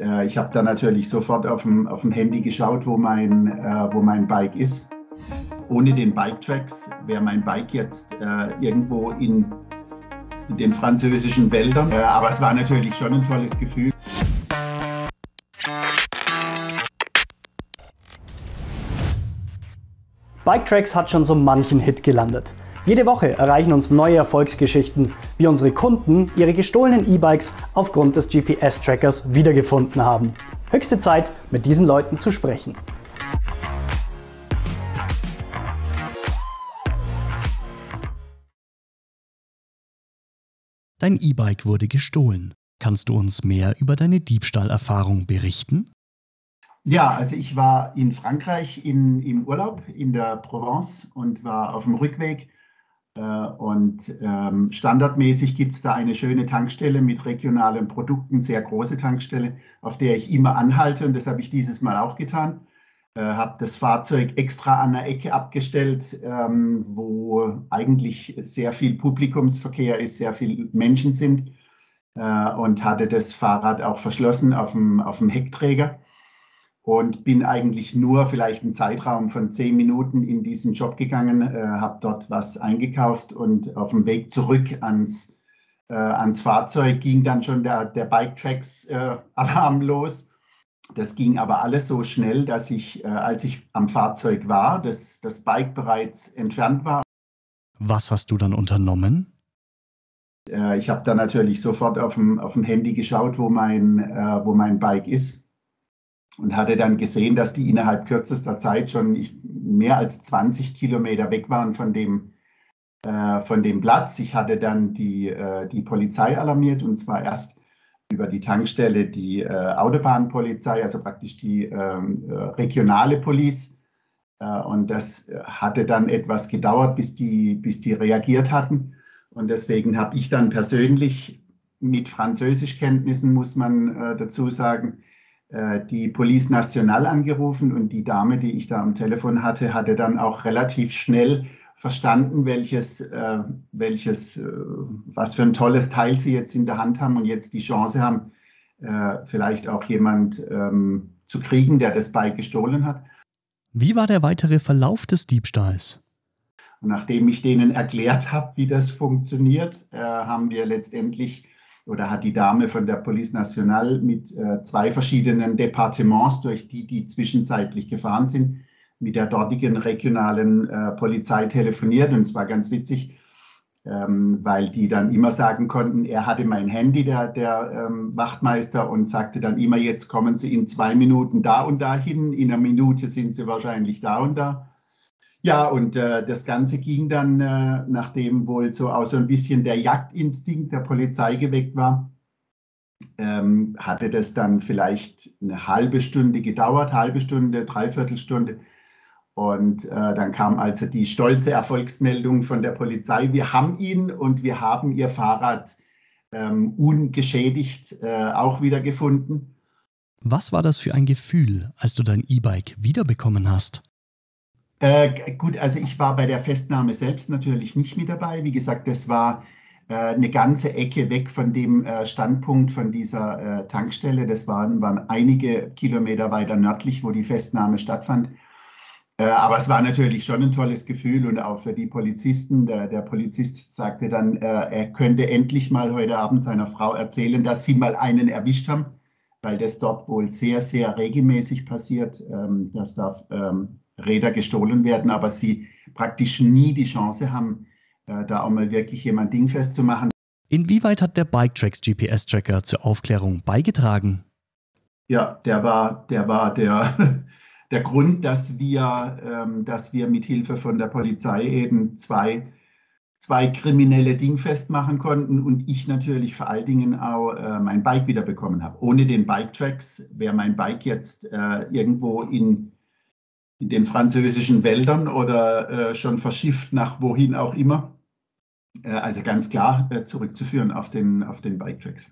Äh, ich habe dann natürlich sofort auf dem, auf dem Handy geschaut, wo mein, äh, wo mein Bike ist. Ohne den Bike-Tracks wäre mein Bike jetzt äh, irgendwo in, in, den französischen Wäldern. Äh, aber es war natürlich schon ein tolles Gefühl. Biketracks hat schon so manchen Hit gelandet. Jede Woche erreichen uns neue Erfolgsgeschichten, wie unsere Kunden ihre gestohlenen E-Bikes aufgrund des GPS-Trackers wiedergefunden haben. Höchste Zeit, mit diesen Leuten zu sprechen. Dein E-Bike wurde gestohlen. Kannst du uns mehr über deine Diebstahlerfahrung berichten? Ja, also ich war in Frankreich in, im Urlaub in der Provence und war auf dem Rückweg. Äh, und ähm, standardmäßig gibt es da eine schöne Tankstelle mit regionalen Produkten, sehr große Tankstelle, auf der ich immer anhalte. Und das habe ich dieses Mal auch getan. Äh, habe das Fahrzeug extra an der Ecke abgestellt, ähm, wo eigentlich sehr viel Publikumsverkehr ist, sehr viele Menschen sind. Äh, und hatte das Fahrrad auch verschlossen auf dem, auf dem Heckträger und bin eigentlich nur vielleicht einen Zeitraum von zehn Minuten in diesen Job gegangen, äh, habe dort was eingekauft und auf dem Weg zurück ans, äh, ans Fahrzeug ging dann schon der, der Bike-Tracks-Alarm äh, los. Das ging aber alles so schnell, dass ich, äh, als ich am Fahrzeug war, das, das Bike bereits entfernt war. Was hast du dann unternommen? Äh, ich habe dann natürlich sofort auf dem, auf dem Handy geschaut, wo mein, äh, wo mein Bike ist und hatte dann gesehen, dass die innerhalb kürzester Zeit schon mehr als 20 Kilometer weg waren von dem, äh, von dem Platz. Ich hatte dann die, äh, die Polizei alarmiert und zwar erst über die Tankstelle die äh, Autobahnpolizei, also praktisch die ähm, äh, regionale Police. Äh, und das hatte dann etwas gedauert, bis die, bis die reagiert hatten. Und deswegen habe ich dann persönlich mit Französischkenntnissen, muss man äh, dazu sagen, die Police Nationale angerufen und die Dame, die ich da am Telefon hatte, hatte dann auch relativ schnell verstanden, welches, äh, welches, äh, was für ein tolles Teil sie jetzt in der Hand haben und jetzt die Chance haben, äh, vielleicht auch jemand ähm, zu kriegen, der das Bike gestohlen hat. Wie war der weitere Verlauf des Diebstahls? Und nachdem ich denen erklärt habe, wie das funktioniert, äh, haben wir letztendlich oder hat die Dame von der Police Nationale mit äh, zwei verschiedenen Departements, durch die die zwischenzeitlich gefahren sind, mit der dortigen regionalen äh, Polizei telefoniert. Und es war ganz witzig, ähm, weil die dann immer sagen konnten, er hatte mein Handy, der, der ähm, Wachtmeister, und sagte dann immer, jetzt kommen Sie in zwei Minuten da und dahin, in einer Minute sind Sie wahrscheinlich da und da. Ja, und äh, das Ganze ging dann, äh, nachdem wohl so auch so ein bisschen der Jagdinstinkt der Polizei geweckt war, ähm, hatte das dann vielleicht eine halbe Stunde gedauert, halbe Stunde, dreiviertel Stunde. Und äh, dann kam also die stolze Erfolgsmeldung von der Polizei, wir haben ihn und wir haben ihr Fahrrad ähm, ungeschädigt äh, auch wieder gefunden. Was war das für ein Gefühl, als du dein E-Bike wiederbekommen hast? Äh, gut, also ich war bei der Festnahme selbst natürlich nicht mit dabei. Wie gesagt, das war äh, eine ganze Ecke weg von dem äh, Standpunkt von dieser äh, Tankstelle. Das waren, waren einige Kilometer weiter nördlich, wo die Festnahme stattfand. Äh, aber es war natürlich schon ein tolles Gefühl und auch für die Polizisten. Der, der Polizist sagte dann, äh, er könnte endlich mal heute Abend seiner Frau erzählen, dass sie mal einen erwischt haben, weil das dort wohl sehr, sehr regelmäßig passiert. Ähm, das darf ähm, Räder gestohlen werden, aber sie praktisch nie die Chance haben, äh, da auch mal wirklich jemand dingfest zu machen. Inwieweit hat der Biketracks GPS-Tracker zur Aufklärung beigetragen? Ja, der war der, war der, der Grund, dass wir, ähm, dass wir mit Hilfe von der Polizei eben zwei, zwei kriminelle dingfest machen konnten und ich natürlich vor allen Dingen auch äh, mein Bike wiederbekommen habe. Ohne den Biketracks wäre mein Bike jetzt äh, irgendwo in in den französischen Wäldern oder äh, schon verschifft nach wohin auch immer. Äh, also ganz klar äh, zurückzuführen auf den, auf den Bike-Tracks.